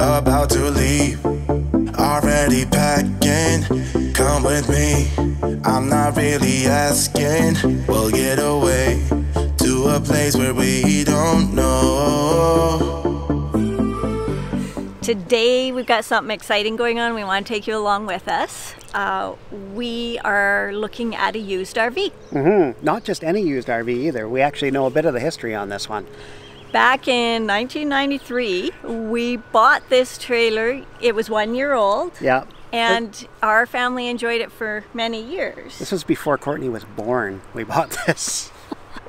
about to leave. Already packing, come with me. I'm not really asking. We'll get away to a place where we don't know. Today we've got something exciting going on. We want to take you along with us. Uh, we are looking at a used RV. Mm-hmm. Not just any used RV either. We actually know a bit of the history on this one. Back in 1993, we bought this trailer. It was one year old. Yeah. And our family enjoyed it for many years. This was before Courtney was born. We bought this.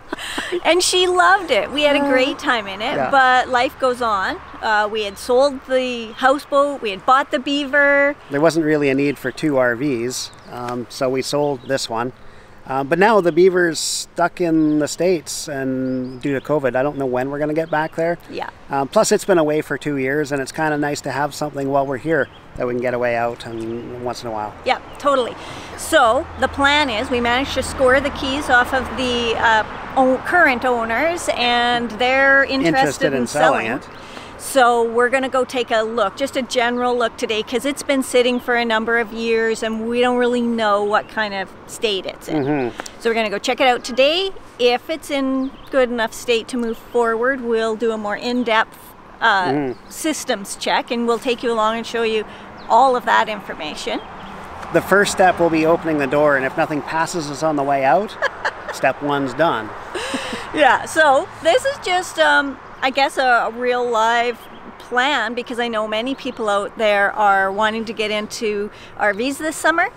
and she loved it. We had a great time in it, Yeah. but life goes on. Uh, we had sold the houseboat, we had bought the beaver. There wasn't really a need for two RVs, um, so we sold this one. Um, but now the beaver's stuck in the States, and due to COVID, I don't know when we're going to get back there. Yeah. Um, plus, it's been away for two years, and it's kind of nice to have something while we're here that we can get away out and once in a while. Yeah, totally. So the plan is we managed to score the keys off of the uh, current owners, and they're interested, Interested in selling it. So we're going to go take a look, just a general look today, because it's been sitting for a number of years, and we don't really know what kind of state it's in. Mm-hmm. So we're going to go check it out today. If it's in good enough state to move forward, we'll do a more in-depth uh, Mm. systems check, and we'll take you along and show you all of that information. The first step will be opening the door, and if nothing passes us on the way out, step one's done. Yeah, so this is just, um, I guess, a, real live plan because I know many people out there are wanting to get into RVs this summer,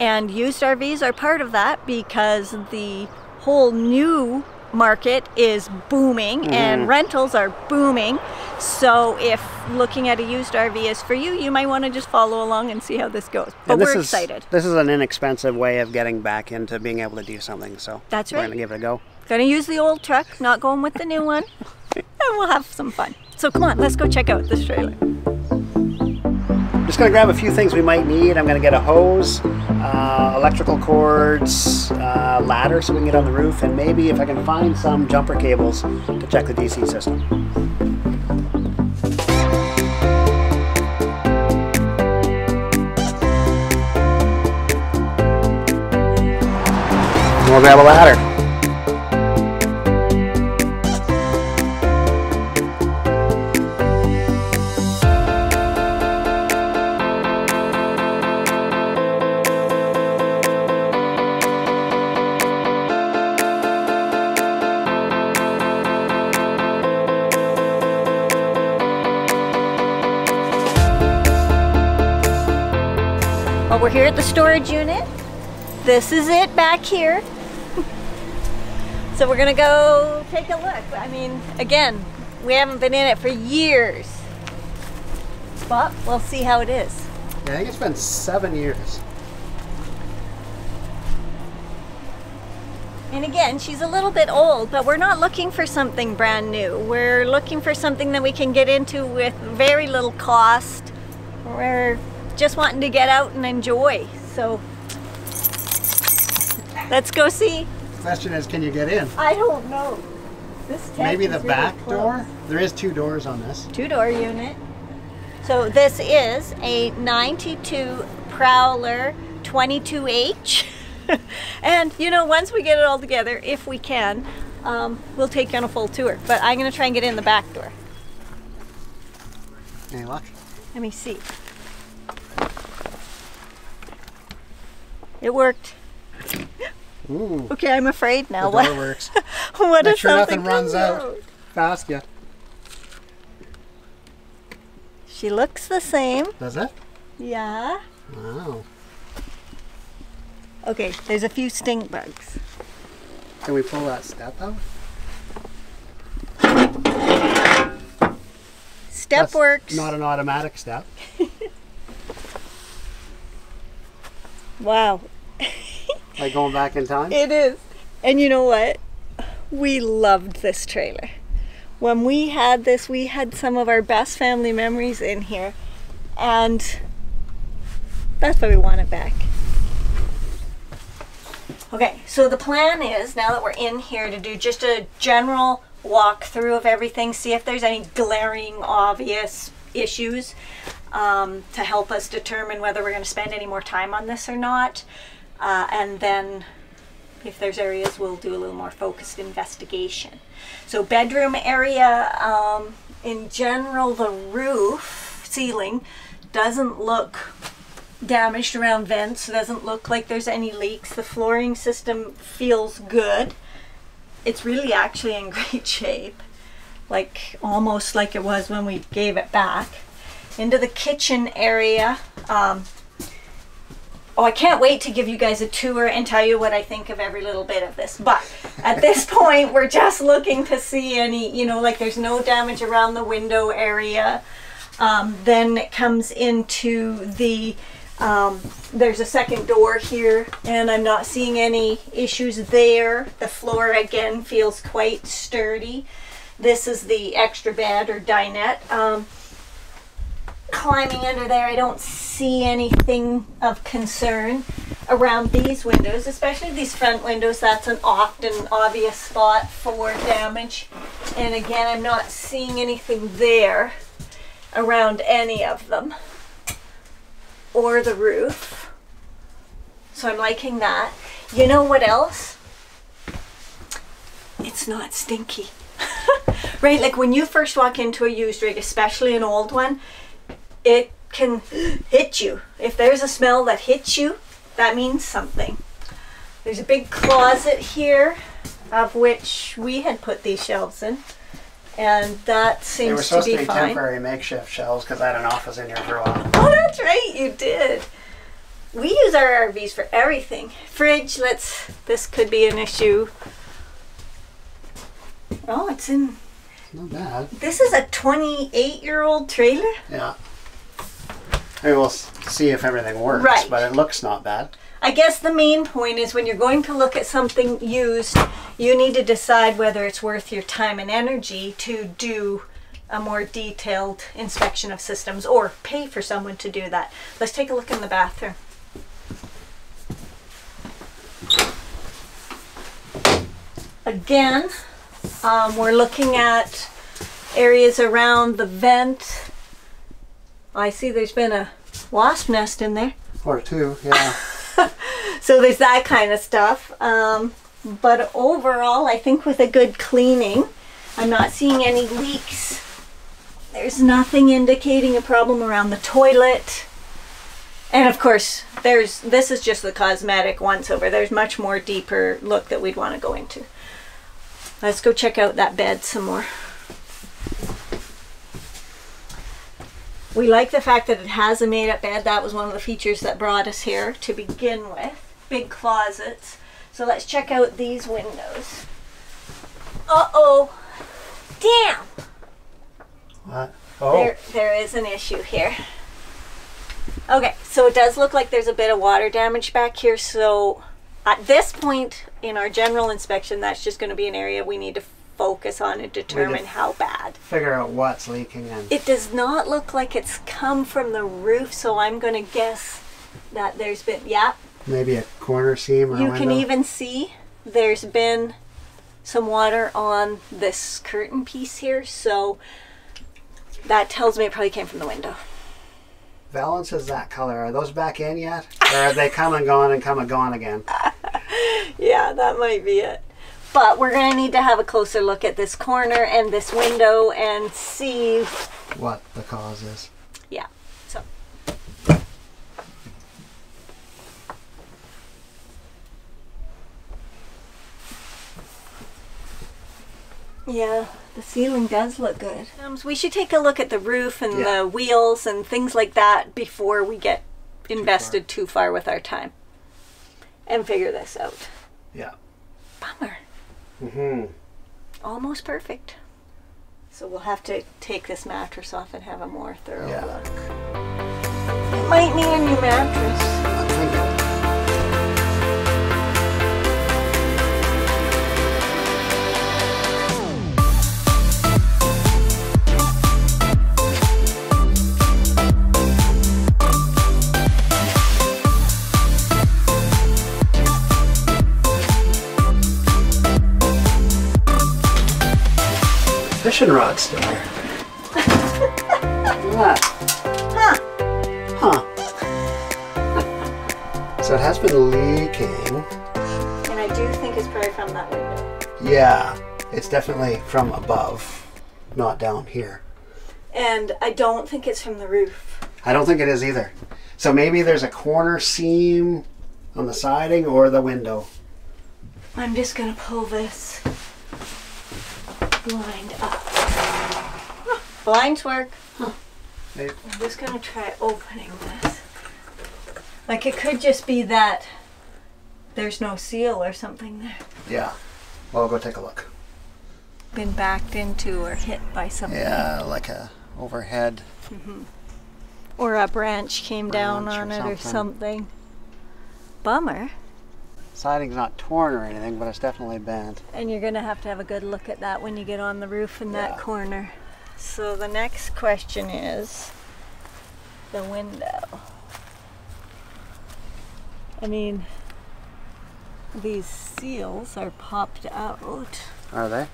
and used RVs are part of that because the whole new market is booming mm-hmm. and rentals are booming. So if looking at a used RV is for you, you might want to just follow along and see how this goes. But this we're is, excited. This is an inexpensive way of getting back into being able to do something. So That's right. we're going to give it a go. Gonna use the old truck, not going with the new one. and we'll have some fun. So come on, let's go check out this trailer. I'm Just to grab a few things we might need. I'm to get a hose, uh, electrical cords, uh, ladder so we can get on the roof, and maybe if I can find some jumper cables to check the DC system. We'll grab a ladder. Here at the storage unit. This is it back here. so we're gonna go take a look. I mean, again, we haven't been in it for years. But we'll see how it is. Yeah, I think it's been seven years. And again, she's a little bit old, but we're not looking for something brand new. We're looking for something that we can get into with very little cost. We're just wanting to get out and enjoy. So let's go see. Question is, can you get in? I don't know. This Maybe the really back close. door? There is two doors on this. Two door unit. So this is a 92 Prowler 22H. and you know, once we get it all together, if we can, um, we'll take you on a full tour. But I'm going to try and get in the back door. Any luck? Let me see. It worked. Ooh, Okay, I'm afraid now. the What, door works. what Make if sure something nothing runs comes out. Fast, yeah. She looks the same. Does it? Yeah. Wow. Okay, there's a few stink bugs. Can we pull that step out? Step That's works. Not an automatic step. wow. Like going back in time? It is. And you know what? We loved this trailer. When we had this, we had some of our best family memories in here. And that's why we want it back. Okay, so the plan is now that we're in here to do just a general walkthrough of everything, see if there's any glaring, obvious issues um, to help us determine whether we're going to spend any more time on this or not. Uh, and then if there's areas, we'll do a little more focused investigation. So bedroom area, um, in general, the roof ceiling doesn't look damaged around vents. It doesn't look like there's any leaks. The flooring system feels good. It's really actually in great shape, like almost like it was when we gave it back. Into the kitchen area. Um, oh, I can't wait to give you guys a tour and tell you what I think of every little bit of this. But at this point, we're just looking to see any, you know, like there's no damage around the window area. Um, then it comes into the um, there's a second door here and I'm not seeing any issues there. The floor again feels quite sturdy. This is the extra bed or dinette. Um, climbing under there, I don't see anything of concern around these windows, especially these front windows. That's an often obvious spot for damage. And again, I'm not seeing anything there around any of them or the roof. So I'm liking that. You know what else? It's not stinky. right? Like when you first walk into a used rig, especially an old one, it can hit you. If there's a smell that hits you, that means something. There's a big closet here of which we had put these shelves in. And that seems to be fine. They were seems to supposed be, to be temporary makeshift shelves because I had an office in here for a while. Oh, that's right, you did. We use our RVs for everything. Fridge, let's. This could be an issue. Oh, it's in. Not bad. This is a 28 year old trailer. Yeah. Maybe we'll see if everything works, Right. but it looks not bad. I guess the main point is when you're going to look at something used, you need to decide whether it's worth your time and energy to do a more detailed inspection of systems or pay for someone to do that. Let's take a look in the bathroom. Again, um, we're looking at areas around the vent. I see there's been a wasp nest in there. Or two, yeah. So there's that kind of stuff. Um, but overall, I think with a good cleaning, I'm not seeing any leaks. There's nothing indicating a problem around the toilet. And of course, there's this is just the cosmetic once over. There's much more deeper look that we'd want to go into. Let's go check out that bed some more. We like the fact that it has a made up bed. That was one of the features that brought us here to begin with. Big closets. So let's check out these windows. Uh oh. Damn! What? Oh, There, there is an issue here. Okay, so it does look like there's a bit of water damage back here. So at this point in our general inspection, that's just going to be an area we need to focus on and determine how bad. figure out what's leaking and It does not look like it's come from the roof, so I'm going to guess that there's been, yeah, maybe a corner seam or a you can even see there's been some water on this curtain piece here, so that tells me it probably came from the window. Valence is that color. Are those back in yet? or have they come and gone and come and gone again? Yeah, that might be it. But we're going to need to have a closer look at this corner and this window and see. What the cause is. Yeah, so. Yeah, the ceiling does look good. Um, we should take a look at the roof and Yeah. the wheels and things like that before we get invested too far with our time and figure this out. Yeah. Bummer. Mm-hmm. almost perfect. So we'll have to take this mattress off and have a more thorough Yeah. look. It might need a new mattress. Fishing still here. Huh. Huh. so it has been leaking. And I do think it's probably from that window. Yeah, it's definitely from above, not down here. And I don't think it's from the roof. I don't think it is either. So maybe there's a corner seam on the siding or the window. I'm just gonna pull this blind up. Blinds work. Hey, I'm just gonna try opening this. Like it could just be that there's no seal or something there. Yeah. Well, go take a look. Been backed into or hit by something. Yeah, like a overhead. Mm-hmm. Or a branch came down Branch or on it or something. something. Bummer. Siding's not torn or anything, but it's definitely bent. And you're gonna have to have a good look at that when you get on the roof in that corner. So the next question is the window. I mean, these seals are popped out Are they?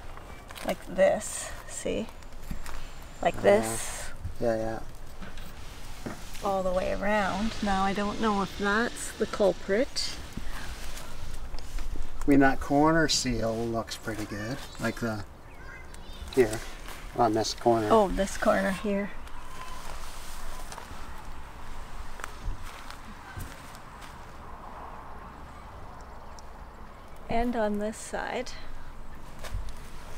like this. See? Like this Yeah, yeah. all the way around. Now I don't know if that's the culprit. I mean, that corner seal looks pretty good. Like the here on this corner. Oh, this corner here. And on this side.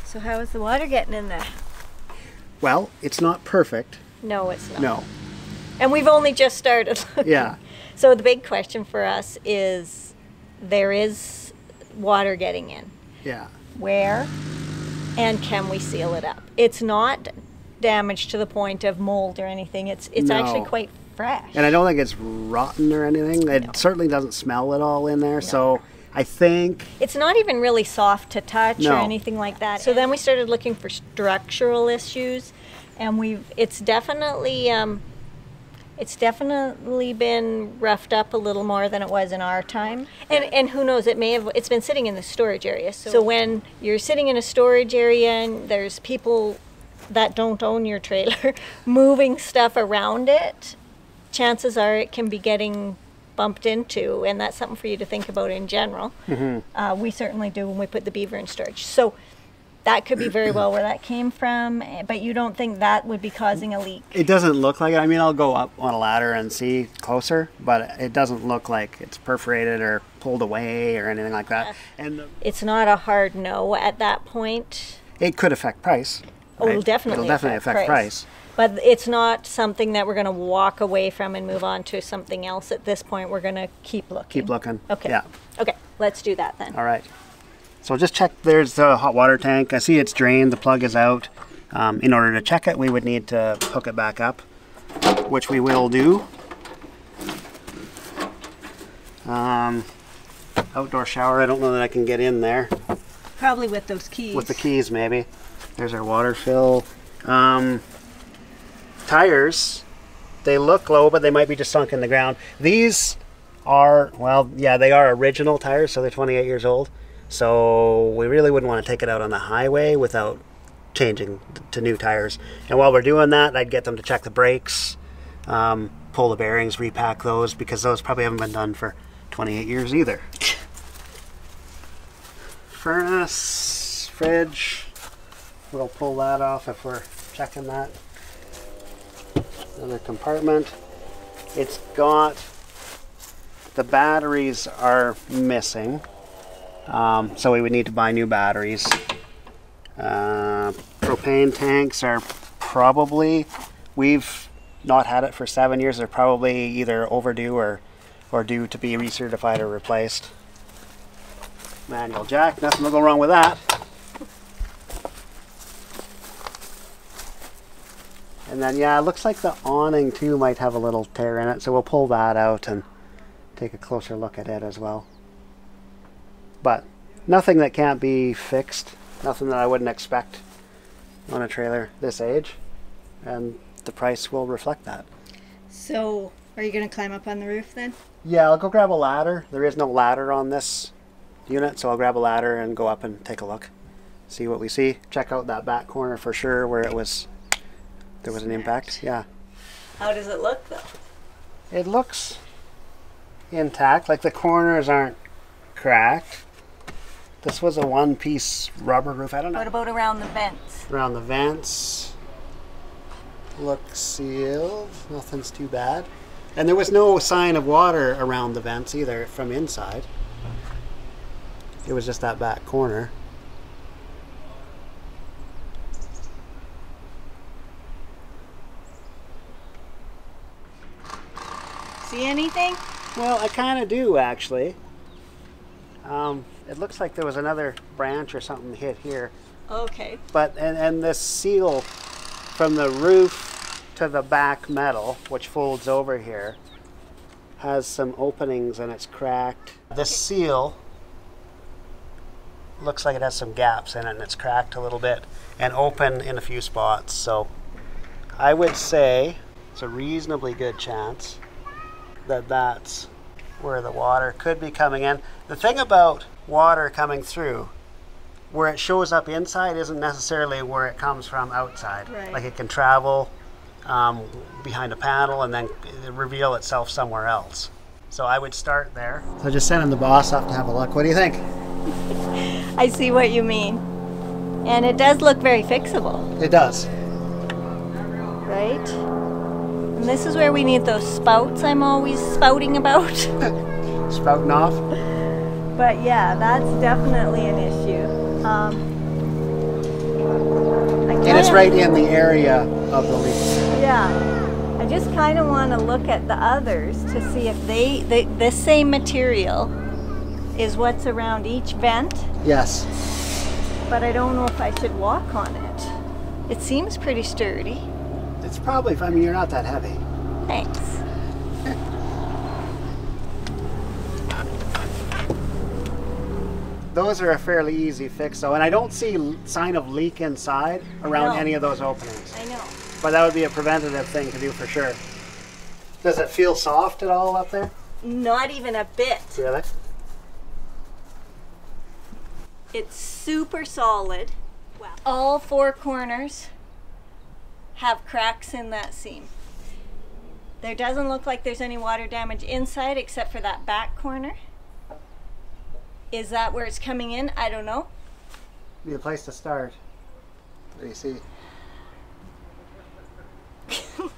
So how is the water getting in there? Well, it's not perfect. No, it's not. No. And we've only just started. Yeah. so the big question for us is there is water getting in. Yeah. where and can we seal it up it's not damaged to the point of mold or anything it's it's actually quite fresh And I don't think it's rotten or anything. It No. certainly doesn't smell at all in there. So I think it's not even really soft to touch or anything like that so then we started looking for structural issues and we've it's definitely um, it's definitely been roughed up a little more than it was in our time. And and who knows it may have it's been sitting in the storage area. So, so when you're sitting in a storage area and there's people that don't own your trailer moving stuff around it chances are it can be getting bumped into. And that's something for you to think about in general. Uh, we certainly do when we put the beaver in storage. So that could be very well where that came from eh, but you don't think that would be causing a leak it doesn't look like it. I mean, I'll go up on a ladder and see closer, but it doesn't look like it's perforated or pulled away or anything like that. And the- it's not a hard no at that point. it could affect price. Oh, it'll definitely It'll definitely affect affect price. price. But it's not something that we're going to walk away from and move on to something else at this point. We're going to keep looking. Keep looking. Okay. Yeah. Okay, let's do that then. All right. So just check. There's the hot water tank. I see it's drained. The plug is out. Um, in order to check it, we would need to hook it back up, which we will do. Um, outdoor shower. I don't know that I can get in there Probably with those keys. with the keys. Maybe. There's our water fill. Um, tires. They look low, but they might be just sunk in the ground. These are well, yeah, they are original tires, so they're 28 years old. So we really wouldn't want to take it out on the highway without changing to new tires. And while we're doing that, I'd get them to check the brakes, um, pull the bearings, repack those because those probably haven't been done for 28 years either. Furnace, fridge. We'll pull that off if we're checking that. Another compartment. It's got the batteries are missing, um, so we would need to buy new batteries. Uh, propane tanks are probably we've not had it for seven years. They're probably either overdue or or due to be recertified or replaced. Manual jack, nothing will go wrong with that. And then yeah, it looks like the awning too might have a little tear in it, so we'll pull that out and take a closer look at it as well. But nothing that can't be fixed, nothing that I wouldn't expect on a trailer this age, and the price will reflect that. So, are you going to climb up on the roof then? Yeah, I'll go grab a ladder. There is no ladder on this unit, so I'll grab a ladder and go up and take a look. See what we see. Check out that back corner for sure where it was there was an impact. Yeah. How does it look though? It looks intact, like the corners aren't cracked. This was a one piece rubber roof. I don't know. What about around the vents? Around the vents, look sealed. Nothing's too bad. And there was no sign of water around the vents either from inside. It was just that back corner. See anything? Well, I kind of do actually. Um, it looks like there was another branch or something hit here. Okay. But and, and this seal from the roof to the back metal, which folds over here, has some openings and it's cracked. This seal looks like it has some gaps in it and it's cracked a little bit and open in a few spots. So I would say it's a reasonably good chance that that's where the water could be coming in. The thing about water coming through, where it shows up inside isn't necessarily where it comes from outside. Right. Like it can travel um, behind a panel and then reveal itself somewhere else. So I would start there. So just sending the boss off to have a look. What do you think? I see what you mean. And it does look very fixable, It does. right? And this is where we need those spouts I'm always spouting about. Spouting off. But yeah, that's definitely an issue. Um, And it's right in the area of the leak. Yeah. I just kind of want to look at the others to see if they, the, the same material is what's around each vent, Yes. but I don't know if I should walk on it. It seems pretty sturdy. It's probably, I mean, you're not that heavy. Thanks. Those are a fairly easy fix though, and I don't see sign of leak inside around any of those openings. I know. But that would be a preventative thing to do for sure. Does it feel soft at all up there? Not even a bit. Really? It's super solid. Wow. All four corners have cracks in that seam. There doesn't look like there's any water damage inside except for that back corner. Is that where it's coming in? I don't know. Be a place to start. What do you see?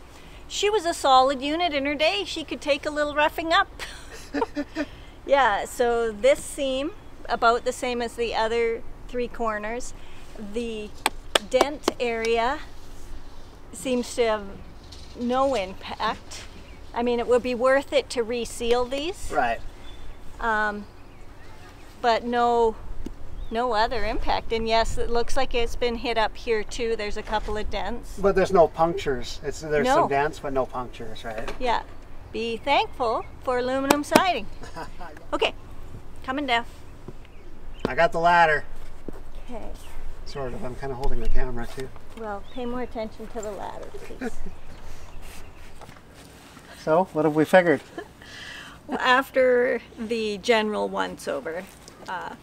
She was a solid unit in her day. She could take a little roughing up. yeah, so this seam, about the same as the other three corners. The dent area seems to have no impact. I mean, it would be worth it to reseal these, Right. um, but no, no other impact. And yes, it looks like it's been hit up here too. There's a couple of dents. But there's no punctures. It's there's No. some dents, but no punctures, right? Yeah. Be thankful for aluminum siding. Okay, coming down. I got the ladder. Okay. Sort of. I'm kind of holding the camera too. Well, pay more attention to the ladder, please. So, what have we figured? Well, After the general once over, uh,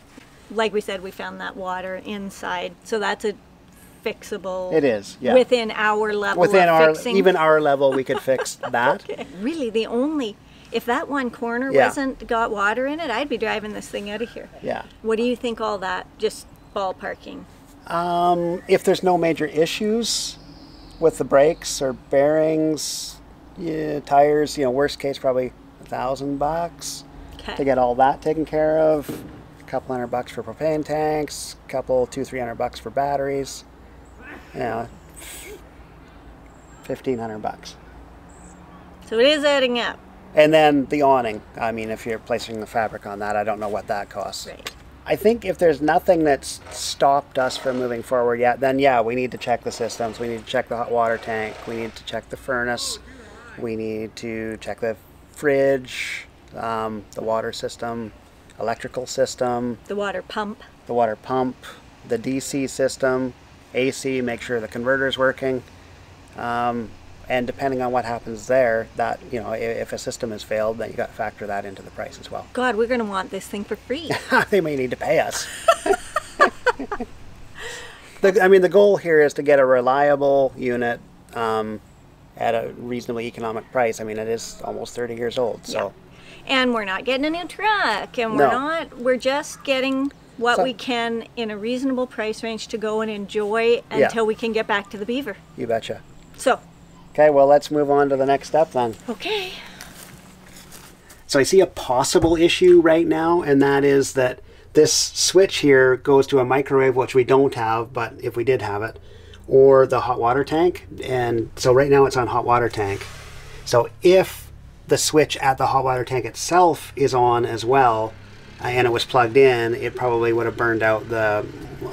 like we said, we found that water inside, so that's a fixable. It is, yeah. Within our level Within our fixing. even our level, we could fix that. Really, the only if that one corner Yeah. wasn't got water in it, I'd be driving this thing out of here. Yeah. What do you think? All that just ballparking. Um, if there's no major issues with the brakes or bearings, yeah, tires, you know, worst case probably a thousand bucks to get all that taken care of. Couple hundred bucks for propane tanks, couple two three hundred bucks for batteries. You know, fifteen hundred bucks. So it is adding up. And then the awning. I mean, if you're placing the fabric on that, I don't know what that costs. Right. I think if there's nothing that's stopped us from moving forward yet, then yeah, we need to check the systems. We need to check the hot water tank. We need to check the furnace. We need to check the fridge, um, the water system, electrical system, The water pump. the water pump, the DC system, AC, make sure the converter is working. Um, and depending on what happens there, that, you know, if a system has failed, then you got to factor that into the price as well. God, we're going to want this thing for free. they may need to pay us. the, I mean, the goal here is to get a reliable unit um, at a reasonably economic price. I mean, it is almost 30 years old, so And we're not getting a new truck, and we're not. We're just getting what So- we can in a reasonable price range to go and enjoy Yeah. until we can get back to the beaver. you betcha. So, Okay, well, let's move on to the next step then. okay. So I see a possible issue right now, and that is that this switch here goes to a microwave, which we don't have, but if we did have it, or the hot water tank. And so right now it's on hot water tank. So if the switch at the hot water tank itself is on as well, uh, and it was plugged in, it probably would have burned out the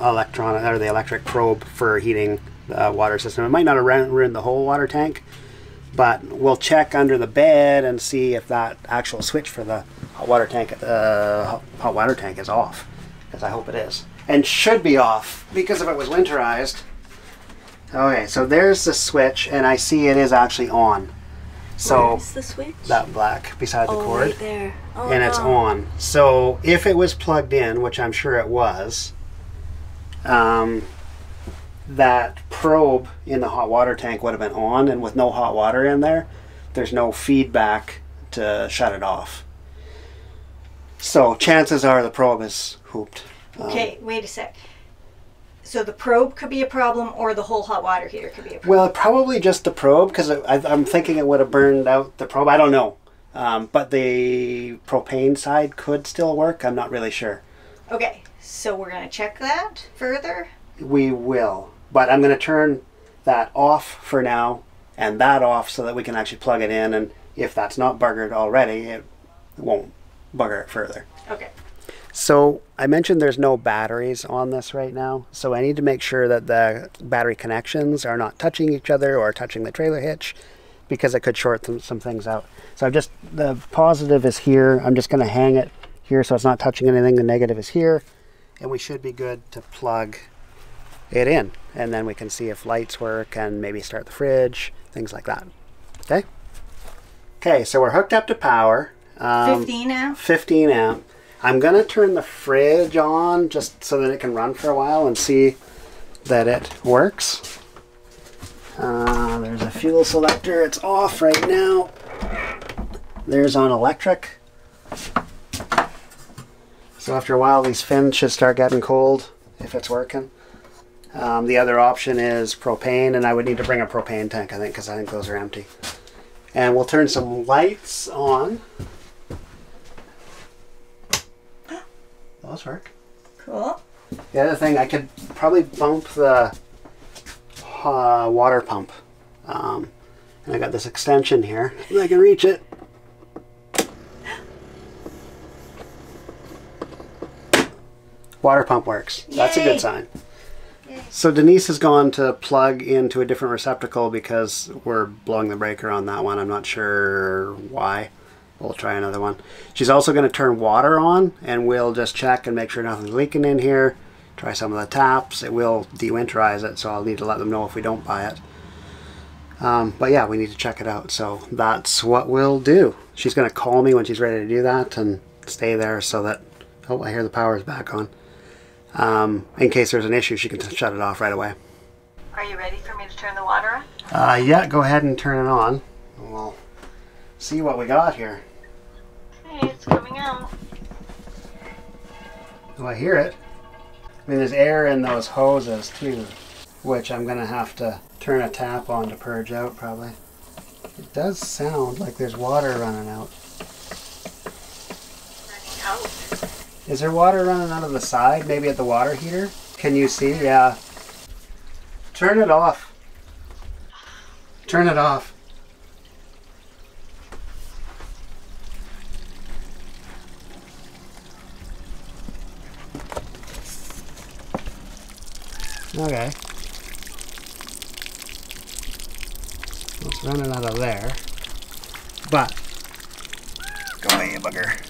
electron or the electric probe for heating the water system. It might not have ruined the whole water tank, but we'll check under the bed and see if that actual switch for the hot water tank uh, hot water tank is off because I hope it is. And should be off because if it was winterized. Okay so there's the switch and I see it is actually on so the that black beside the oh, cord right there. Oh, and it's no. on. So if it was plugged in, which I'm sure it was, um, that probe in the hot water tank would have been on, and with no hot water in there, there's no feedback to shut it off. So chances are the probe is hooped. Um, Okay, wait a sec. So the probe could be a problem, or the whole hot water heater could be a problem. Well, probably just the probe because I'm thinking it would have burned out the probe. I don't know. Um, but the propane side could still work. I'm not really sure. Okay, so we're gonna check that further. We will. But I'm going to turn that off for now and that off so that we can actually plug it in. And if that's not buggered already, it won't bugger it further. Okay. So I mentioned there's no batteries on this right now. So I need to make sure that the battery connections are not touching each other or touching the trailer hitch because it could short some, some things out. So I've just, the positive is here. I'm just going to hang it here so it's not touching anything. The negative is here. And we should be good to plug it in. And then we can see if lights work and maybe start the fridge, things like that. Okay? Okay, so we're hooked up to power. Um, 15 now? 15 amp. I'm gonna turn the fridge on just so that it can run for a while and see that it works. Uh, there's a fuel selector. It's off right now. There's on electric. So after a while, these fins should start getting cold if it's working. Um, the other option is propane, and I would need to bring a propane tank, I think, because I think those are empty. And we'll turn some lights on. Those work. Cool. The other thing, I could probably bump the uh, water pump. Um, and I got this extension here. I can reach it. Water pump works. That's a good sign. So Denise has gone to plug into a different receptacle because we're blowing the breaker on that one. I'm not sure why. We'll try another one. She's also going to turn water on and we'll just check and make sure nothing's leaking in here. Try some of the taps. It will dewinterize it, so I'll need to let them know if we don't buy it. Um, but yeah, we need to check it out. So that's what we'll do. She's going to call me when she's ready to do that and stay there so that, oh, I hear the power's back on. Um, in case there's an issue, she can shut it off right away. Are you ready for me to turn the water on? Uh, yeah, go ahead and turn it on. We'll see what we got here. It's coming out. Oh, I hear it. I mean, there's air in those hoses too, which I'm gonna have to turn a tap on to purge out probably. It does sound like there's water running out. Running out. Is there water running out of the side? Maybe at the water heater? Can you see? Yeah. Turn it off. Turn it off. Okay. It's running out of there. But, go away, you bugger.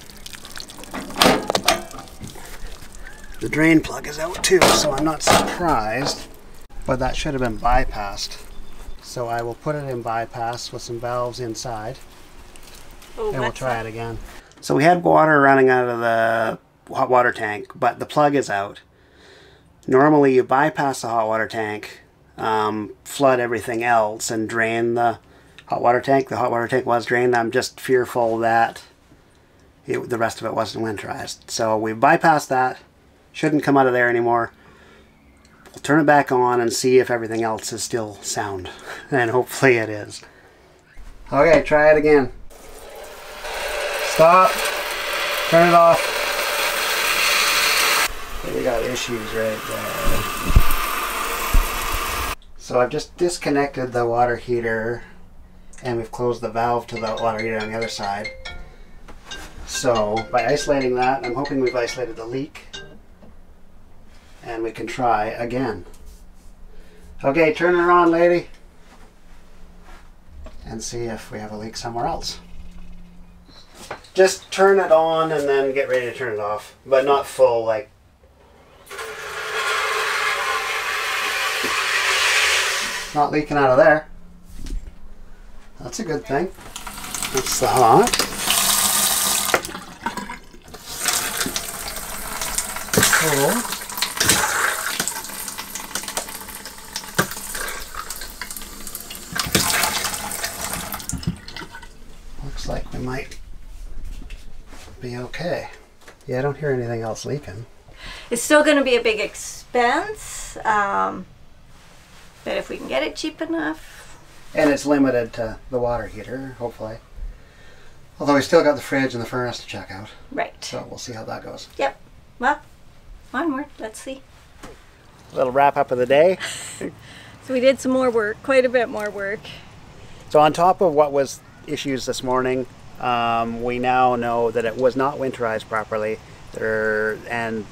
The drain plug is out too, so I'm not surprised. But that should have been bypassed. So I will put it in bypass with some valves inside, Oh, and we'll try it again. So we had water running out of the hot water tank, but the plug is out. Normally you bypass the hot water tank, um, flood everything else, and drain the hot water tank. The hot water tank was drained. I'm just fearful that it, the rest of it wasn't winterized. So we bypassed that. Shouldn't come out of there anymore. We'll turn it back on and see if everything else is still sound. And hopefully it is. Okay, try it again. Stop. Turn it off. We got issues right there. So I've just disconnected the water heater and we've closed the valve to the water heater on the other side. So by isolating that, I'm hoping we've isolated the leak and we can try again. Okay, turn her on, lady. And see if we have a leak somewhere else. Just turn it on and then get ready to turn it off, but not full, like not leaking out of there. That's a good thing. That's the hot. Cool. Looks like we might be okay. Yeah, I don't hear anything else leaking. It's still going to be a big expense, um, but if we can get it cheap enough, And it's limited to the water heater, hopefully. Although we still got the fridge and the furnace to check out. right. So we'll see how that goes. Yep. Well, onward. Let's see. A Little wrap up of the day. So we did some more work, quite a bit more work. So on top of what was issues this morning, um, we now know that it was not winterized properly. There and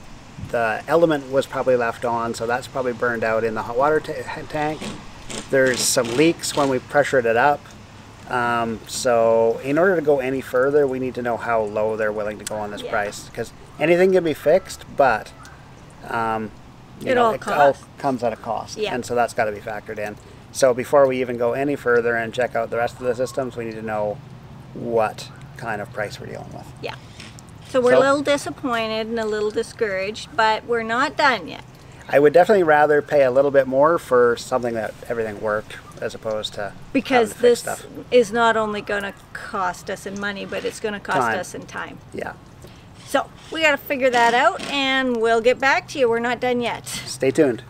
the element was probably left on, so that's probably burned out in the hot water ta- tank. There's some leaks when we pressured it up. Um, so in order to go any further, we need to know how low they're willing to go on this Yeah. price because anything can be fixed, but um, you It know, all it costs. all comes at a cost, Yeah. and so that's got to be factored in. So before we even go any further and check out the rest of the systems, we need to know what kind of price we're dealing with. Yeah. So we're So- a little disappointed and a little discouraged, but we're not done yet. I would definitely rather pay a little bit more for something that everything worked as opposed to Because to this stuff. is not only going to cost us in money, but it's going to cost Time. us in time. Yeah. So we got to figure that out and we'll get back to you. We're not done yet. Stay tuned.